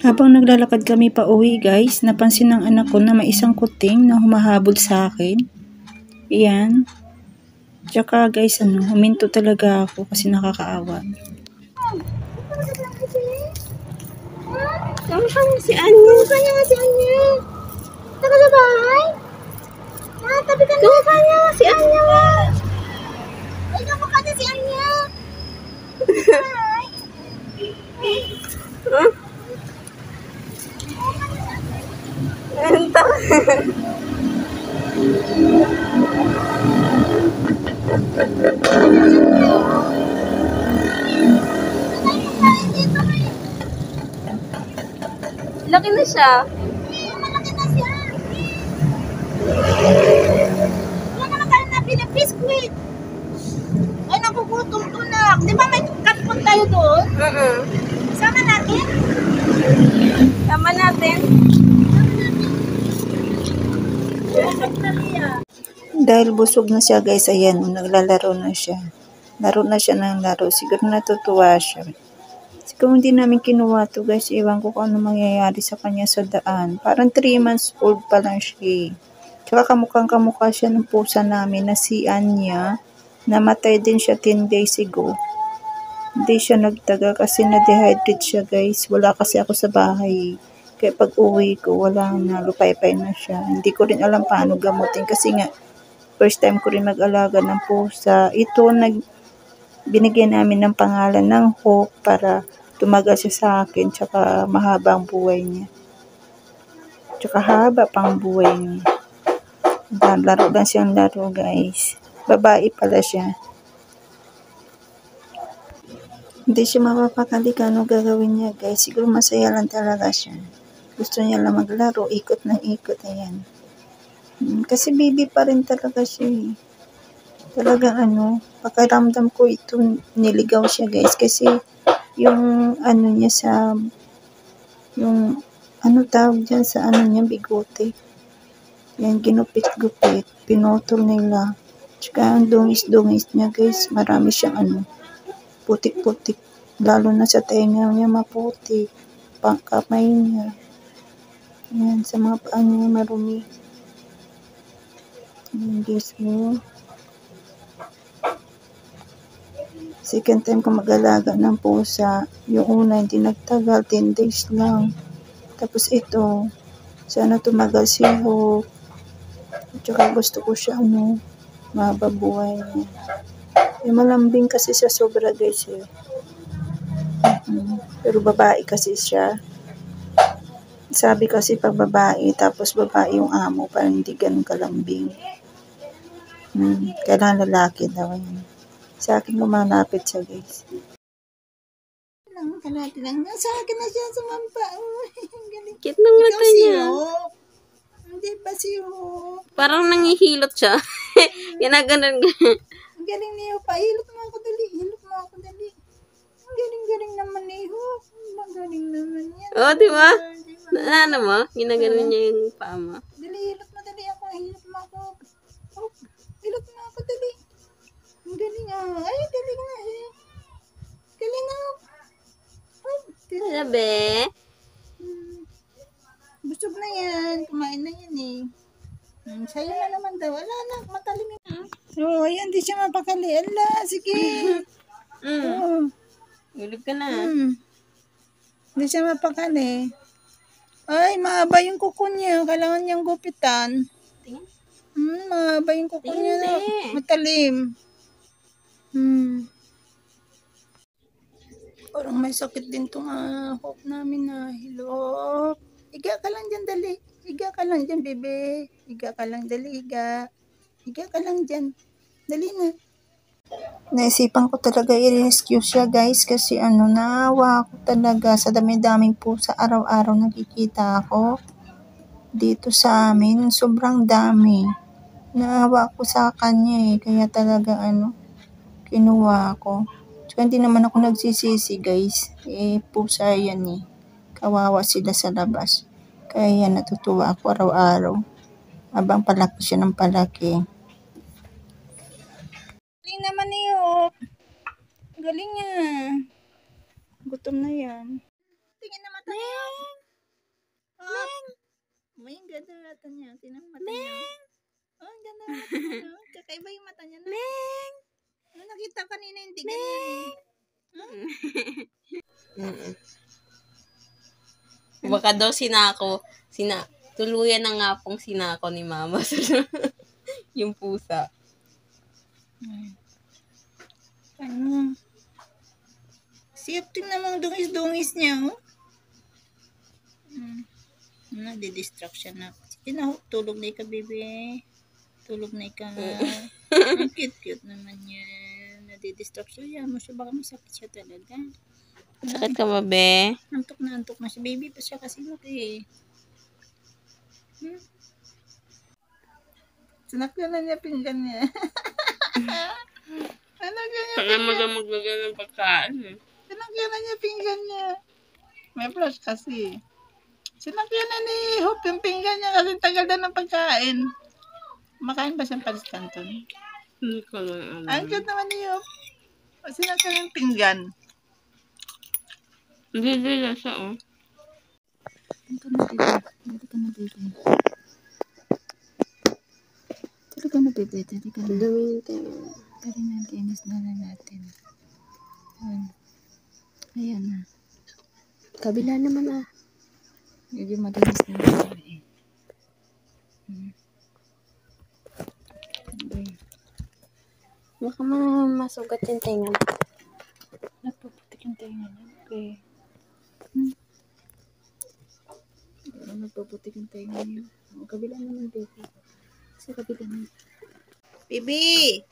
Habang naglalakad kami pa uwi guys, napansin ng anak ko na may isang kuting na humahabol sa akin. Iyan. Tsaka guys, ano, huminto talaga ako kasi nakakaawa. Kamusta si Anya? Nga si Anya. Taka sa bahay? Ah, tabi ka na. Kanya nga si Anya nga. Ay, naku ka na si Anya. Hi. Ento. Laki na siya. Malaki na siya. Wala naman tayo nabili biscuit. Ay, nagugutom to na. Di ba may katpon tayo Oo. Sama natin? Sama natin. Busog na siya. Dahil busog na siya guys, ayan, naglalaro na siya. Laro na siya ng laro. Siguro natutuwa siya. Siguro hindi namin kinuha to guys. Iwan ko kung ano mangyayari sa kanya sa daan. Parang 3 months old pa lang siya. eh. Tsaka kamukhang kamukha siya ng pusa namin na si Anya. Namatay din siya 10 days ago. Hindi siya nagtaga kasi na-dehydrate siya guys. Wala kasi ako sa bahay. Kaya pag uwi ko, wala na, lupay-pay na siya. Hindi ko rin alam paano gamutin kasi nga, first time ko rin mag-alaga ng pusa. Ito, nag, binigyan namin ng pangalan ng Hope para tumagal siya sa akin tsaka mahaba ang buhay niya. Tsaka haba pang buhay niya. Laro lang siyang laro guys. Babae pala siya. Hindi siya mapapakali kung gagawin niya guys. Siguro masaya lang talaga siya. Gusto niya lang maglaro, ikot ng ikot. Ayan. Hmm, Kasi baby pa rin talaga siya eh. Talagang ano, pakiramdam ko ito niligaw siya guys. Kasi yung ano niya sa, yung ano tawag dyan sa ano niya, bigote. Yan, ginupit-gupit. Pinotol nila. Tsaka ang dungis-dungis niya guys, marami siyang ano, putik-putik. Lalo na sa tenga niya maputik. Pangkamay niya. Yan, sa mga paa niya marumi. Yan guys, oh. Second time ko mag-alaga ng pusa. Yung una, hindi nagtagal, 10 days lang. Tapos ito, sana tumagal si Hope. Tsaka gusto ko siya, ano, mababuhay niya. Eh, malambing kasi siya sobra guys eh. Mhm. Pero babae kasi siya. Sabi kasi pag babae, tapos babae yung amo, parang hindi ganun kalambing. Hmm, kailangan lalaki daw yun. Sa akin lumalapit siya guys. Lang, kalati lang. Sa akin na siya sumampa. Galing. Cute ng mata niya. Hindi pa si Hope. Parang nangihilot siya. Ginaganon galing ni Hope. Hilot mo ako dali. Hilot mo ako dali. Ang galing-galing naman ni Hope. Ang galing naman yan. Oo, di ba? Di ba? Na, ano mo? Ginaganon niya yung paa mo. Dali, hilot mo dali ako. Hilot mo ako. Hope, hilot mo ako dali. Ang galing ah. Ay, galing nga eh. Galing nga. Hope, galing. Sabi? Hmm. Busog na yan. Kumain na yan eh. Hmm, sa'yo na naman daw. Wala na. Matalim yun. Oo, oh, ayan. Di siya mapakali. Ala, sige. Mm. Oo. Ulog ka na. Hmm. Hindi siya mapakali. Ay, mahaba yung kuko niya. Kailangan niyang gupitan. Tingin. Hmm, mahaba yung kuko niya. no? Hindi. Matalim. Hmm. Parang may sakit din tong ah, hope namin na hilop. Iga ka lang dyan, dali. Iga ka lang dyan, bebe. Iga ka lang, dali, iga. Iga ka lang dyan. Dali na. Naisipan ko talaga i-rescue siya guys kasi ano, naawa ako talaga sa dami-daming pusa araw-araw nakikita ako dito sa amin. Sobrang dami. Naawa ako sa kanya eh. Kaya talaga ano, kinuha ako. Tsaka hindi naman ako nagsisisi guys. Eh, pusa yan eh. Kawawa sila sa labas. Kaya yan, natutuwa ako araw-araw. Habang palaki siya ng palaki. Galing naman ni Hop. Galing niya. Gutom na yan. Tingin na mata niya. Meng! Meng, ganda mata niya. Tingnan mata niya. Oh, ang ganda mata niya. Kakaiba yung mata niya. Meng! Ano nakita kanina hindi ganyan. Baka daw sinako, sina, tuluyan na nga pong sinako ni mama. yung pusa. Ano? Siyap, tingnan mo ang dungis-dungis niya, oh. Hmm. Ano, di-distract siya na. Sige na, Hop, tulog na ka, baby. Tulog na ka. ang cute-cute naman yan. Nadi-distract siya. Yan mo siya, baka masakit siya talaga. Sakit ka ba, be? Antok na antok na siya. Baby pa siya kasi laki eh. Hmm? Sinakyan na niya pinggan niya. ano ganyan? Kaya mo daw maglagay ng pagkain. eh. Sinakyan na niya pinggan niya. May flash kasi. Sinakyan na ni Hope yung pinggan niya kasi tagal na ng pagkain. Makain ba siyang palis canton? Hindi ko lang alam. Ang cute naman ni Hope. Sinakyan yung pinggan. Hindi, hindi na siya, oh. Dito na, baby. Dito ka na. Dito ka na, baby. Dito ka na. Dumi yung tayo. Pero nalinis na na natin. Ayan. Ayan na. Kabila naman, ah. Medyo malinis na natin eh. Hmm. Baka ma- masugat yung tenga. Nagpaputik yung tenga niya. Okay. Hmm. Pero nagpaputik yung tenga niya. O, kabila naman, baby. Sa kabila naman. Baby!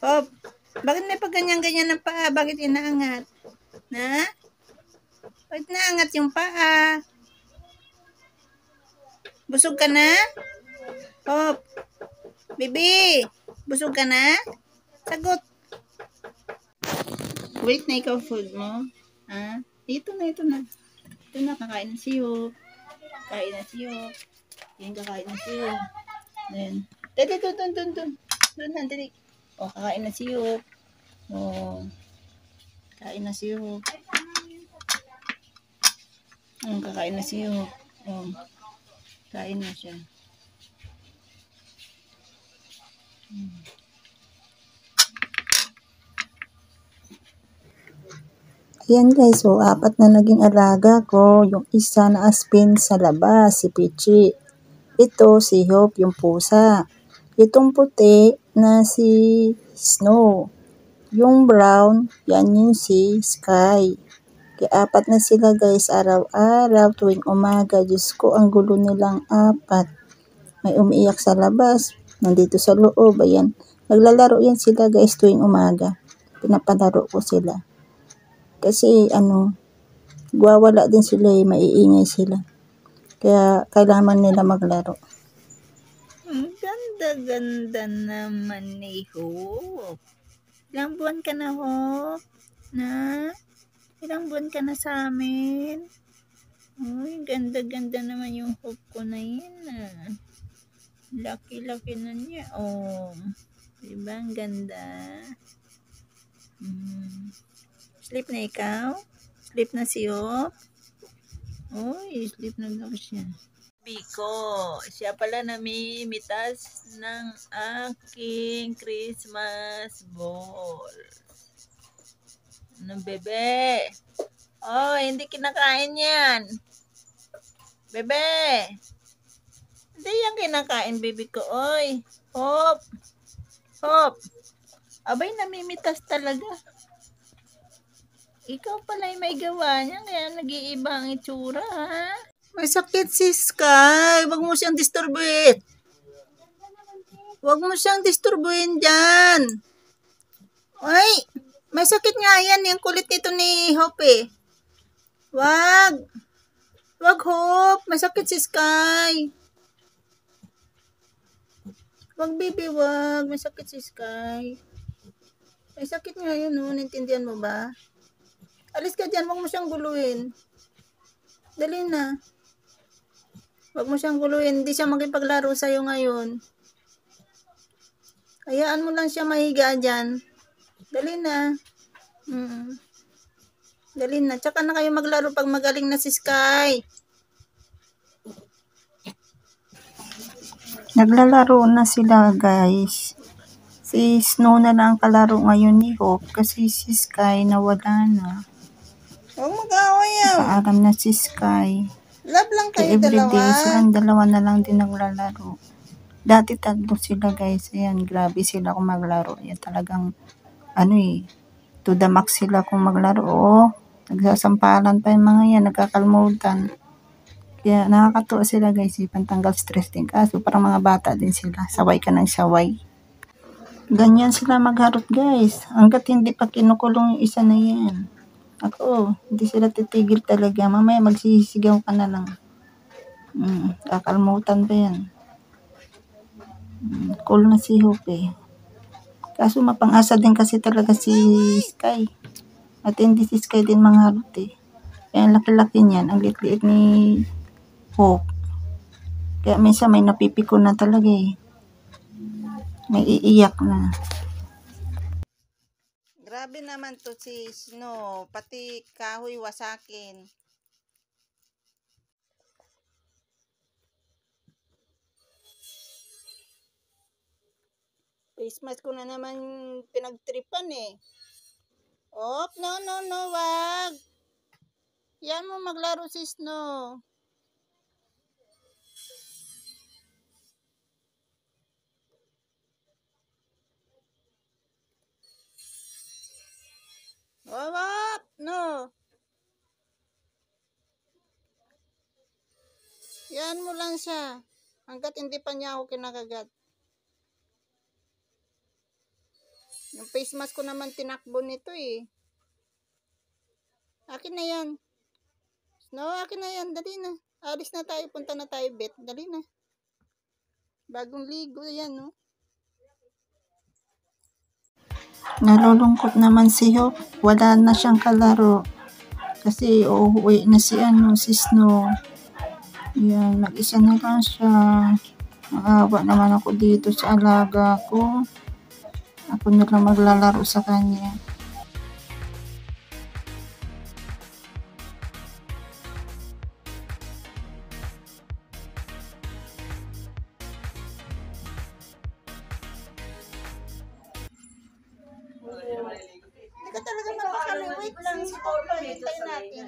Hop! Bakit may pagganyan-ganyan ng paa? Bakit inaangat? Na? Bakit naangat yung paa? Busog ka na? Hop! Baby! Busog ka na? Sagot! Wait na ikaw food mo. Ha? Ito na, ito na. Ito na, kakain na siyo. Kain na siyo. Yan, kakain na siyo. Then, dito, dito, dito, dito, dito. Doon na, dali. O, kakain na siyo. O, kain na siyo. O, kakain na siyo. O, kain na siya. Ayan guys, so apat na naging alaga ko. Yung isa na aspin sa labas, si Pichi. Ito, si Hope, yung pusa. Itong puti na si Snow. Yung brown, yan yung si Sky. Kaya apat na sila guys, araw-araw, tuwing umaga. Diyos ko, ang gulo nilang apat. May umiiyak sa labas, nandito sa loob, ayan. Naglalaro yan sila guys tuwing umaga. Pinapalaro ko sila. Kasi ano, gwawala din sila eh, maiingay sila. Kaya kailangan nila maglaro. Ganda-ganda naman ni Hope. Ilang buwan ka na, Hope? Na? Ilang buwan ka na sa amin? Uy, ganda-ganda naman yung Hope ko na yun ah. Laki-laki na niya. Oh. Diba? Ang ganda. Mm. Sleep na ikaw? Sleep na si Hope? Uy, sleep na daw siya. Biko, siya pala namimitas ng aking Christmas ball. Ano, bebe? Oh, hindi kinakain yan. Bebe! Hindi yan kinakain, baby ko. Oy, hop. Hop. Abay, namimitas talaga. Ikaw pala yung may gawa niya, kaya nag-iiba ang itsura, ha? May sakit si Sky. Huwag mo siyang disturbuin. Huwag mo siyang disturbuin dyan. Ay, may sakit nga yan. Yung kulit nito ni Hope eh. Wag. Wag, Hope. May sakit si Sky. Wag, baby, wag. May sakit si Sky. May sakit nga yun, no? Naintindihan mo ba? Alis ka dyan. Huwag mo siyang guluhin. Dali na. Huwag mo siyang guluhin. Hindi siya makipaglaro sa'yo ngayon. Hayaan mo lang siya mahiga dyan. Dali na. Mm. Dali na. Tsaka na kayo maglaro pag magaling na si Sky. Naglalaro na sila guys. Si Snow na lang ang kalaro ngayon ni Hope kasi si Sky nawala na. Huwag mag-away yan. Paalam na si Sky. Love lang kayo kayo everyday, dalawa. silang dalawa na lang din naglalaro. Dati tatlo sila guys. Ayan, grabe sila kung maglaro. Ayan, talagang, ano eh, to the max sila kung maglaro. Oo, nagsasampalan pa yung mga yan, nagkakalmutan. Kaya nakakatuwa sila guys, eh, pantanggal stress din. Kaso parang mga bata din sila. Saway ka ng saway. Ganyan sila magharot guys. Hanggat hindi pa kinukulong yung isa na yan. Ako, hindi sila titigil talaga. Mamaya magsisigaw ka na lang. Mm, kakalmutan pa yan. Mm, cool na si Hope eh. Kaso mapang-asa din kasi talaga si Sky. At hindi si Sky din mangharot eh. Kaya laki-laki niyan, ang liit-liit ni Hope. Kaya minsan may napipiko na talaga eh. May iiyak na. Grabe naman to si Snow. Pati kahoy wasakin. Mask ko na naman pinagtripan eh. Op, no, no, no, wag. Yan mo maglaro si Snow. Op, no. Yan mo lang siya. Hanggat hindi pa niya ako kinakagat. Yung face mask ko naman tinakbo nito eh. Akin na yan. No, akin na yan. Dali na. Alis na tayo. Punta na tayo, bet. Dali na. Bagong ligo yan, no? Nalulungkot naman si Hope. Wala na siyang kalaro. Kasi uuwi na si ano, si Snow. Yan, mag-isa na lang siya. Naawa naman ako dito sa alaga ko. Ako na lang maglalaro sa kanya. Lang. Si Papa, hintayin natin.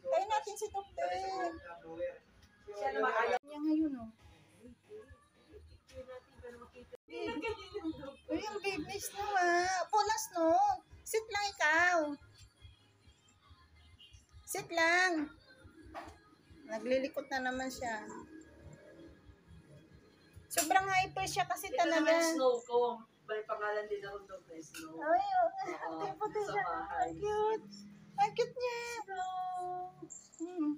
Hintayin natin si Doktor. Niya ngayon, oh. Uy, ang baby Snow, ah. Pulas, no? Sit lang ikaw. Sit lang. Naglilikot na naman siya. Sobrang hyper siya kasi Ito talaga. naman snow ko. Pangalan din ako kay Snow. Ay, oh, ang puti siya. Ang cute. Ang cute niya. Hmm.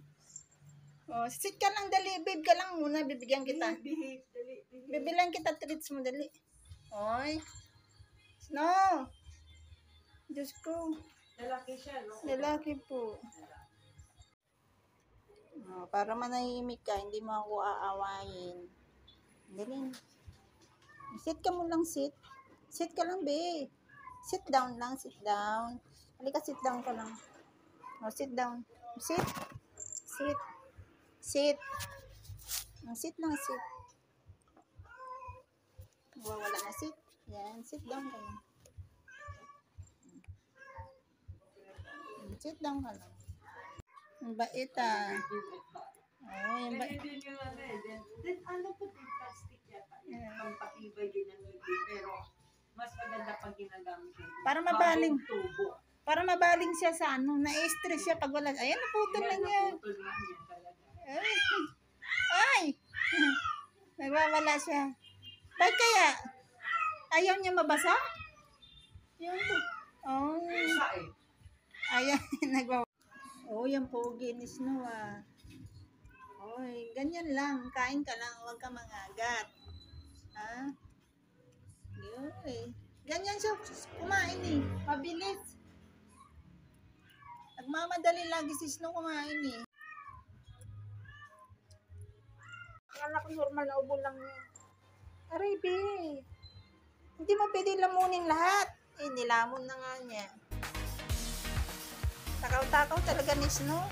Oh, sit ka lang dali. Babe ka lang muna. Bibigyan kita. Behave, dali, behave. Bibilang kita treats mo dali. Oy. Snow. Diyos ko. Lalaki siya, no? Lalaki po. Oh, para manahimik ka, hindi mo ako aawayin. Dali. Sit ka mo lang, sit. Sit ka lang, be. Sit down lang, sit down. Halika, sit down ka lang. Oh, sit down. Sit. Sit. Sit. Oh, sit lang, sit. Wala na, sit. Yan, sit down ka lang. Sit down ka lang. Ang bait ah. Oh, yung bait. Ano po din, plastic yata. Pampatibay din ang. Pero, mas maganda pag ginagamit yun. Para mabaling. Bagong tubo. Para mabaling siya sa ano, na-stress siya pag wala. Ayan, naputol na Yan, niya. naputol na niya talaga. Ay! Ay! Nagwawala siya. Bakit kaya? Ayaw niya mabasa? Yung, oh, Isa eh. ayan, nagwawala. Oh, yung pogi ni Snow ah. Oy, ganyan lang. Kain ka lang, huwag ka mangagat. Ha? Yun eh. Ganyan siya kumain eh. Mabilis. Nagmamadali lagi si Snow kumain eh. Akala ko normal na ubo lang niya. Aray, be. Hindi mo pwede lamunin lahat. Eh, nilamon na nga niya. Takaw-takaw talaga ni Snow.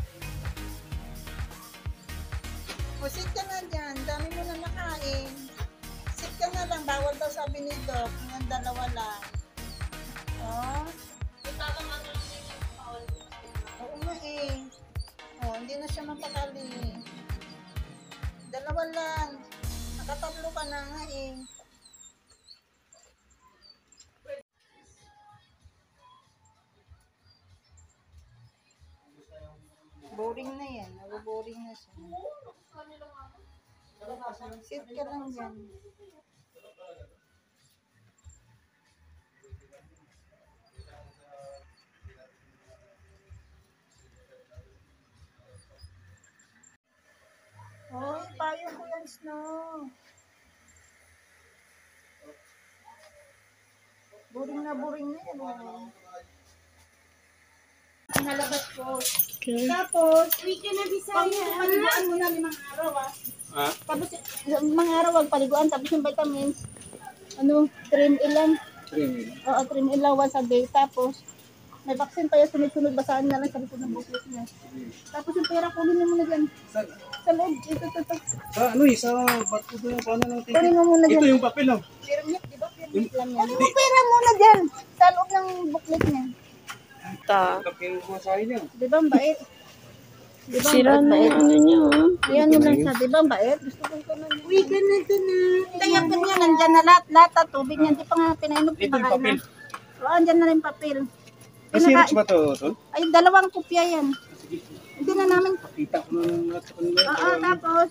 O, sit ka na dyan. Dami mo na nakain. Ka na lang. Bawal daw sabi ni Doc. Ang dalawa lang. Oh. Oo nga eh. Oh, hindi na siya mapakali. Dalawa lang. Nakatablo ka na nga eh. Boring na yan. Nag-boring na siya. Sit ka lang dyan. Hoy, payo ko yan, Snow. Boring na boring na yan. oh. Nalabas ko. Tapos, Weekend na Bisaya. paliguan mo na limang araw ah. Ha? Tapos, mga araw wag paliguan. Tapos yung vitamins, ano, trim ilan. Trim. Oo, trim ilan once a day. Tapos, may vaccine pa yan, sunod-sunod, basaan na lang sa likod ng buklet niya. Tapos yung pera, kunin mo muna dyan. Sa, Sa loob, ito, ito, ito. sa ano eh, sa bato doon, paano lang tingin? Kunin mo muna Ito dyan. yung papel no? Pyramid, di ba? Pyramid lang yan. Kunin mo pera muna dyan. Sa loob ng buklet niya. Ta. Papel mo sa niya. Di ba, ang bait? Di ba, ang Sira na yung ano niya, oh. Ayan mo lang sa, di ba, ang bait? Gusto ko ito na. Uy, ganito na. Kaya po niya, nandyan na lahat, lahat at tubig niya. Hindi pa nga pinainom, Ito yung papel. na. Oo, andyan na rin papel. Kasi Pinaka- rich ba to, Tol? Ay, dalawang kopya yan. Hindi na namin. Kita ko na lahat sa kanila. Oo, tapos,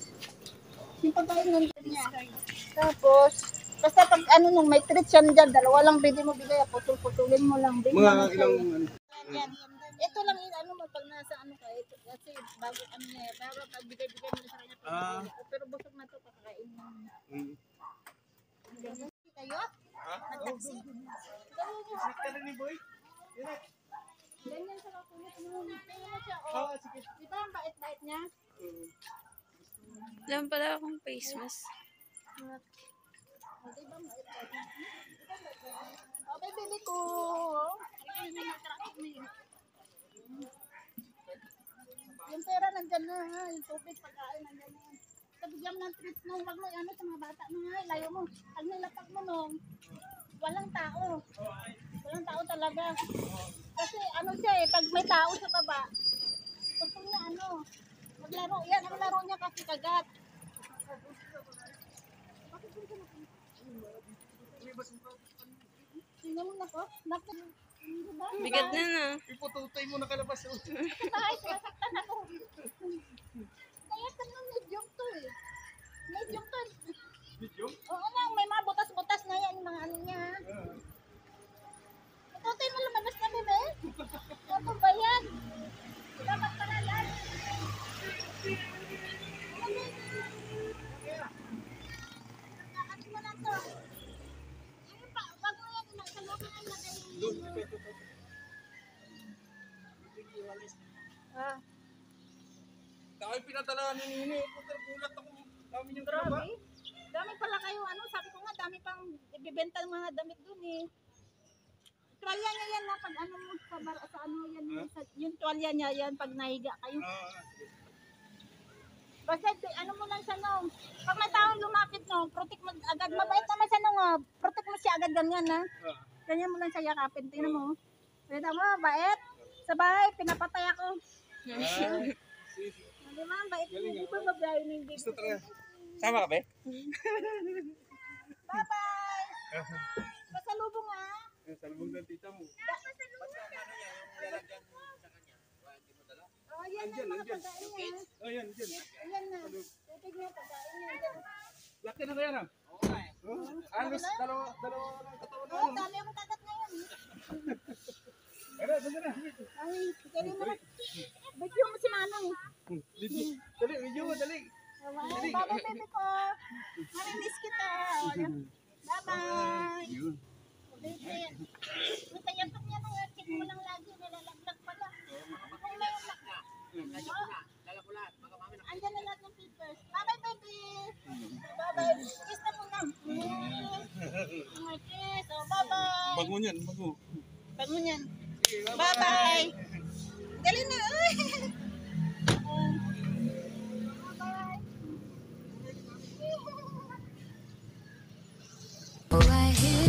yung pagkain nandun niya. Tapos, basta pag ano nung may treats yan dyan, dalawa lang pwede mo bigay, putul-putulin mo lang. Mga ilang, ano, Yan, yan. Ito lang yung ano mo, pag nasa ano ka, ito, kasi bago ano na yan, bago pag bigay-bigay mo na sa kanya. Ah. Pero busog na to, kakakain mo. mm. Kayo? Nagtaksi? Kala ni Boy? Ganyan sa kakulit mo. Tingnan mo siya, oh. Di ba ang bait-bait niya? Alam pala akong face mask. Oh, di ba ang bait-bait niya? Oh, bibili ko. Yung pera nandyan na ha, yung tubig, pagkain nandyan na. Sabi bigyan mo ng treats nung wag mo ano sa mga bata mo nga, layo mo. Pag nilapag mo nung, walang tao. Walang tao talaga. Kasi ano siya eh, pag may tao sa baba, gusto niya ano, maglaro. Yan, ang laro niya kasi kagat. Tingnan mo na ko. Bakit? Bigat na na. Ipututay mo nakalabas. oh. Ay, sinasaktan ako. Kaya ka nung medium to eh. Medium to. Medium? Oo lang, may mga butas-butas na yan, yung mga ano niya. Ito tayo mo lumabas na, bebe. Ano ba yan? Dapat pala yan. Pinadala ni Nini, puta gulat ako. Dami niyang grabe. traba. Dami pala kayo, ano, sabi ko nga, dami pang ibibenta ng mga damit dun eh. Tuwalya niya yan na pag ano mo sa, bar, sa ano yan, sa, yung tuwalya niya yan pag nahiga kayo. Ah, Basta di- ano mo lang siya no, pag may taong lumapit no, protect mo agad, mabait naman siya no, nga, protect mo siya agad ganyan na. ah. Ganyan mo lang siya yakapin, tingnan mo. Kita mo, bait. Sabay, pinapatay ako. Ah, ba, ang bait mo, di ba mabiyayo ng baby? Gusto talaga. Sama ka ba? Bye-bye! Pasalubong ha! Salbong ng tita mo. Oh, yan na yung mga pagkain niya. Ayan, dyan. Ayan na. Tubig niya, pagkain niya. Laki na kaya na? Oo. Alos, dalawa, dalawa lang katawan na. Oh, dami akong kagat ngayon. Dali na. Ay, sige mo na. Video mo si Manong. Dali, dali, video mo, dali. Bye, bye, baby ko. Marinis kita. Bye-bye. Baby. May payapak niya mga check mo lang lagi. Nilalaglag pala. Kung may lock. Andyan na lahat ng papers. Bye-bye, baby. Bye-bye. Kiss na muna. Kiss. Bye-bye. Bago niyan, bago. Pag mo niyan. Bye-bye. Dali na. Oh, I hear